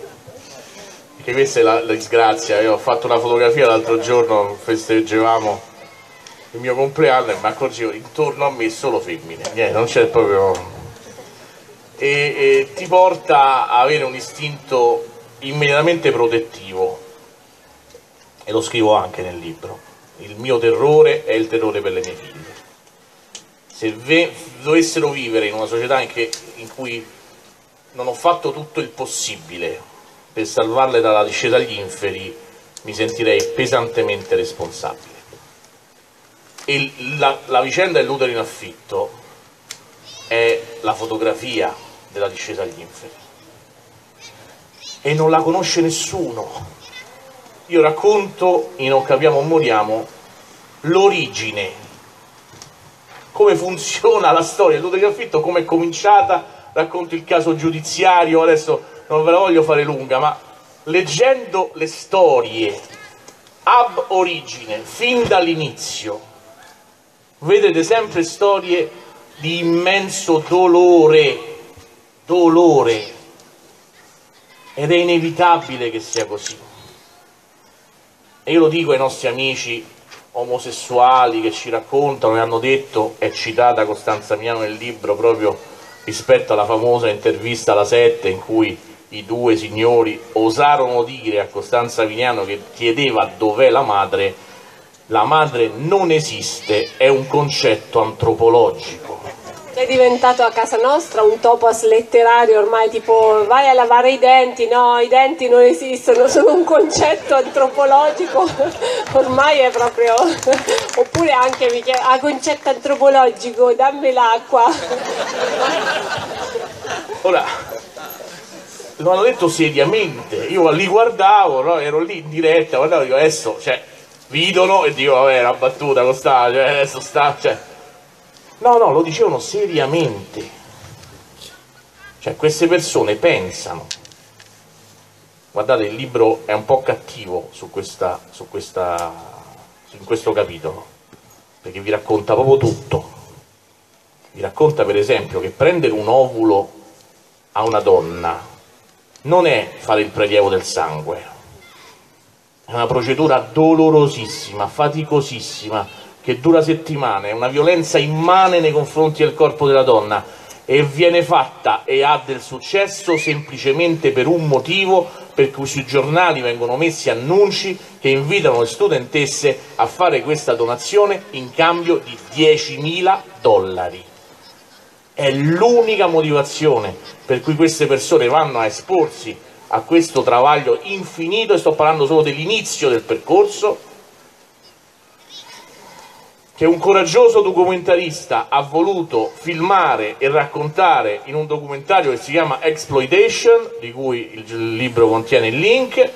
che questa è la, la disgrazia, io ho fatto una fotografia l'altro giorno, festeggiavamo il mio compleanno e mi accorgevo intorno a me solo femmine, niente, non c'è proprio... E, e ti porta a avere un istinto immediatamente protettivo e lo scrivo anche nel libro. Il mio terrore è il terrore per le mie figlie. se dovessero vivere in una società in, che, in cui non ho fatto tutto il possibile per salvarle dalla discesa agli inferi, mi sentirei pesantemente responsabile. E la, la vicenda dell'utero in affitto è la fotografia della discesa agli inferi e non la conosce nessuno. Io racconto in Non capiamo o moriamo l'origine, come funziona la storia dell'utero in affitto, come è cominciata racconto il caso giudiziario, adesso non ve la voglio fare lunga, ma leggendo le storie ab origine, fin dall'inizio, vedete sempre storie di immenso dolore, dolore, ed è inevitabile che sia così. E io lo dico ai nostri amici omosessuali che ci raccontano e hanno detto, è citata Costanza Miano nel libro proprio rispetto alla famosa intervista alla 7 in cui i due signori osarono dire a Costanza Vignano che chiedeva dov'è la madre, la madre non esiste, è un concetto antropologico.
È diventato a casa nostra un topos letterario ormai tipo vai a lavare i denti, no, i denti non esistono, sono un concetto antropologico, ormai è proprio... Oppure anche mi chiede, a concetto antropologico, dammi l'acqua.
Ora, lo hanno detto seriamente, io li guardavo, no? ero lì in diretta, guardavo, dico adesso, cioè, vidono e dico vabbè, la battuta, con sta, cioè, adesso sta, cioè No, no, lo dicevano seriamente. Cioè, queste persone pensano. Guardate, il libro è un po' cattivo su questa, su questa, in questo capitolo, perché vi racconta proprio tutto. Vi racconta, per esempio, che prendere un ovulo a una donna non è fare il prelievo del sangue, è una procedura dolorosissima, faticosissima, che dura settimane, è una violenza immane nei confronti del corpo della donna e viene fatta e ha del successo semplicemente per un motivo per cui sui giornali vengono messi annunci che invitano le studentesse a fare questa donazione in cambio di 10.000 dollari. È l'unica motivazione per cui queste persone vanno a esporsi a questo travaglio infinito e sto parlando solo dell'inizio del percorso che un coraggioso documentarista ha voluto filmare e raccontare in un documentario che si chiama Exploitation, di cui il libro contiene il link,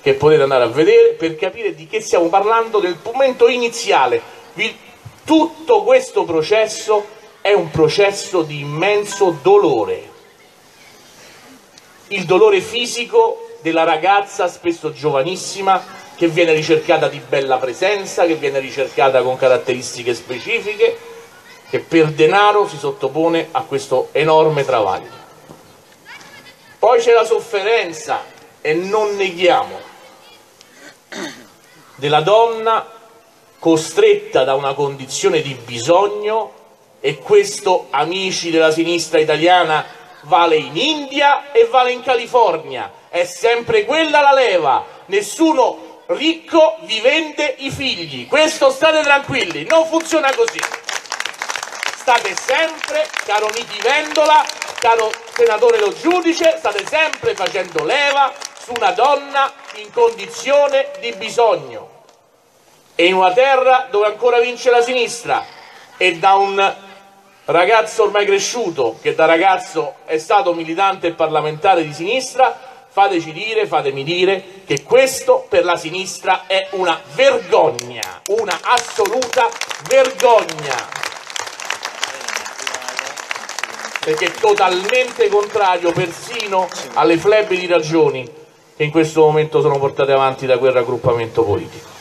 che potete andare a vedere per capire di che stiamo parlando nel momento iniziale. Tutto questo processo è un processo di immenso dolore. Il dolore fisico della ragazza, spesso giovanissima, che viene ricercata di bella presenza, che viene ricercata con caratteristiche specifiche, che per denaro si sottopone a questo enorme travaglio. Poi c'è la sofferenza, e non neghiamo, della donna costretta da una condizione di bisogno e questo, amici della sinistra italiana, vale in India e vale in California, è sempre quella la leva, nessuno ricco vi vende i figli. Questo state tranquilli, non funziona così. State sempre, caro Niti Vendola, caro senatore Lo Giudice, state sempre facendo leva su una donna in condizione di bisogno. E in una terra dove ancora vince la sinistra e da un ragazzo ormai cresciuto che da ragazzo è stato militante e parlamentare di sinistra fateci dire, fatemi dire che questo per la sinistra è una vergogna, una assoluta vergogna. Perché è totalmente contrario persino alle flebili ragioni che in questo momento sono portate avanti da quel raggruppamento politico.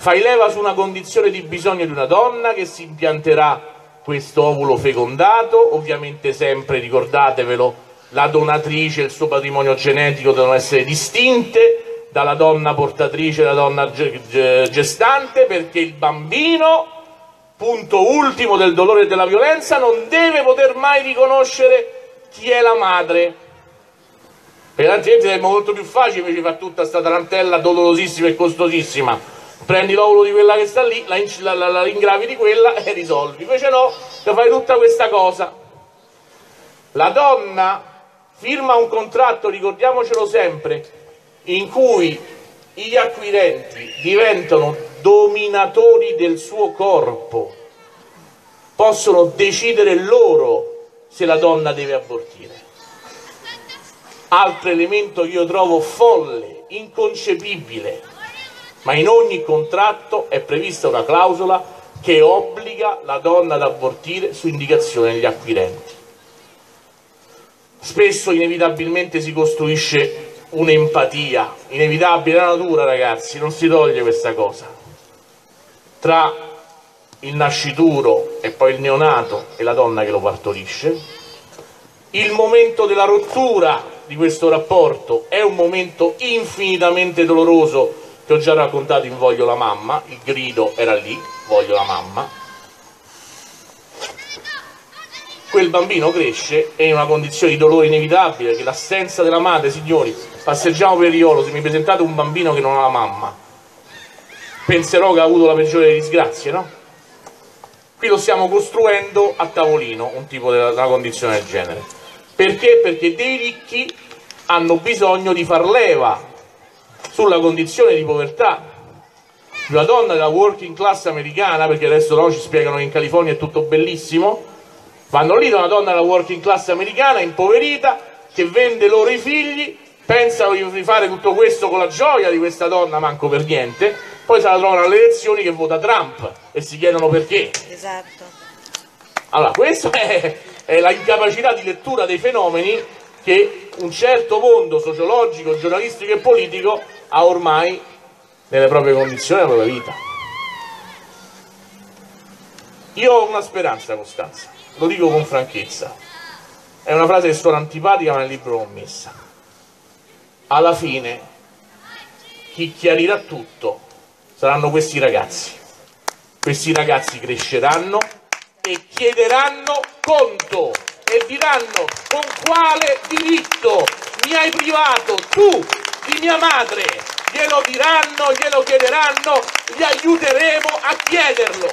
Fai leva su una condizione di bisogno di una donna che si impianterà questo ovulo fecondato, ovviamente sempre ricordatevelo la donatrice e il suo patrimonio genetico devono essere distinte dalla donna portatrice e dalla donna gestante perché il bambino, punto ultimo del dolore e della violenza, non deve poter mai riconoscere chi è la madre. Per altrimenti sarebbe molto più facile invece fare tutta questa tarantella dolorosissima e costosissima. Prendi l'ovulo di quella che sta lì, la, la, la, la ingravi di quella e risolvi. Invece no, che fai tutta questa cosa. La donna firma un contratto, ricordiamocelo sempre, in cui gli acquirenti diventano dominatori del suo corpo, possono decidere loro se la donna deve abortire. Altro elemento che io trovo folle, inconcepibile, ma in ogni contratto è prevista una clausola che obbliga la donna ad abortire su indicazione degli acquirenti. Spesso inevitabilmente si costruisce un'empatia, inevitabile, la natura ragazzi, non si toglie questa cosa, tra il nascituro e poi il neonato e la donna che lo partorisce, il momento della rottura di questo rapporto è un momento infinitamente doloroso che ho già raccontato in Voglio la mamma, il grido era lì, voglio la mamma. Quel bambino cresce è in una condizione di dolore inevitabile, che l'assenza della madre, signori, passeggiamo per Riolo, se mi presentate un bambino che non ha la mamma, penserò che ha avuto la peggiore disgrazie, no? Qui lo stiamo costruendo a tavolino, un tipo di una condizione del genere. Perché? Perché dei ricchi hanno bisogno di far leva sulla condizione di povertà di una donna della working class americana, perché adesso no, ci spiegano che in California è tutto bellissimo, vanno lì da una donna della working class americana impoverita che vende loro i figli, pensano di fare tutto questo con la gioia di questa donna, manco per niente, poi se la trovano alle elezioni che vota Trump e si chiedono perché. Esatto. Allora, questa è, è la incapacità di lettura dei fenomeni che un certo mondo sociologico, giornalistico e politico ha ormai nelle proprie condizioni, nella propria vita. Io ho una speranza, Costanza, lo dico con franchezza. È una frase che suona antipatica, ma nel libro l'ho messa. Alla fine, chi chiarirà tutto saranno questi ragazzi. Questi ragazzi cresceranno e chiederanno conto e diranno con quale diritto mi hai privato tu di mia madre glielo diranno, glielo chiederanno, gli aiuteremo a chiederlo.